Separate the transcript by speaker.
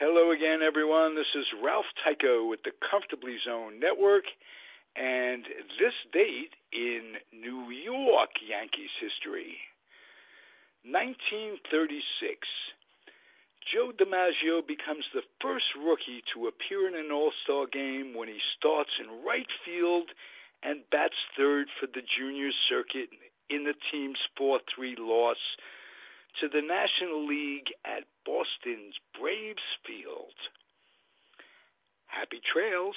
Speaker 1: Hello again, everyone. This is Ralph Tycho with the Comfortably Zoned Network, and this date in New York Yankees history 1936. Joe DiMaggio becomes the first rookie to appear in an All Star game when he starts in right field and bats third for the junior circuit in the team's 4 3 loss to the National League at Happy trails.